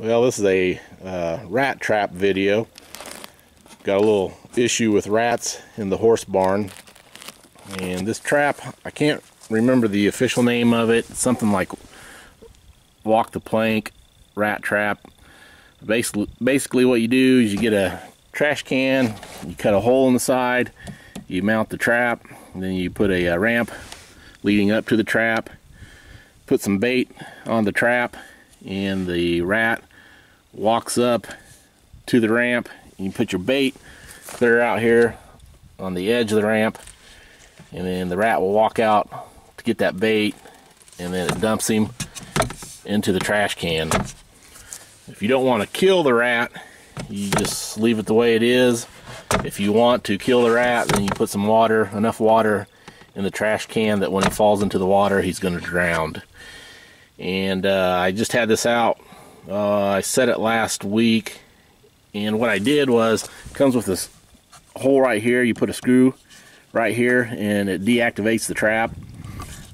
Well, this is a uh, rat trap video. Got a little issue with rats in the horse barn. And this trap, I can't remember the official name of it. something like walk the plank rat trap. Basically, basically what you do is you get a trash can, you cut a hole in the side, you mount the trap, then you put a, a ramp leading up to the trap, put some bait on the trap, and the rat walks up to the ramp. You put your bait clear out here on the edge of the ramp and then the rat will walk out to get that bait and then it dumps him into the trash can. If you don't want to kill the rat, you just leave it the way it is. If you want to kill the rat, then you put some water, enough water in the trash can that when he falls into the water, he's going to drown. And uh, I just had this out uh, I set it last week, and what I did was, comes with this hole right here. You put a screw right here, and it deactivates the trap.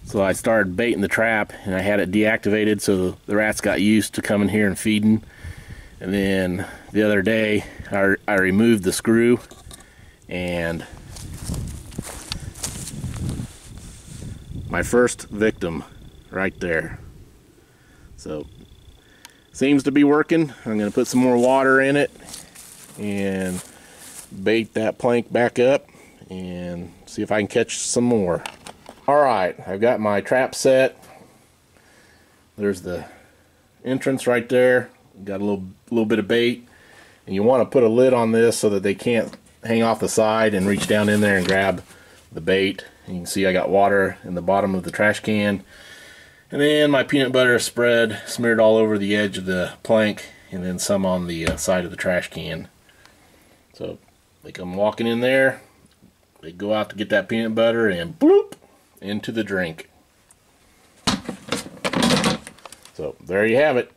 So I started baiting the trap, and I had it deactivated so the rats got used to coming here and feeding. And then the other day, I, I removed the screw, and my first victim right there. So seems to be working. I'm going to put some more water in it and bait that plank back up and see if I can catch some more. Alright, I've got my trap set. There's the entrance right there. Got a little, little bit of bait. And you want to put a lid on this so that they can't hang off the side and reach down in there and grab the bait. You can see I got water in the bottom of the trash can. And then my peanut butter spread smeared all over the edge of the plank and then some on the uh, side of the trash can. So they come walking in there, they go out to get that peanut butter and bloop into the drink. So there you have it.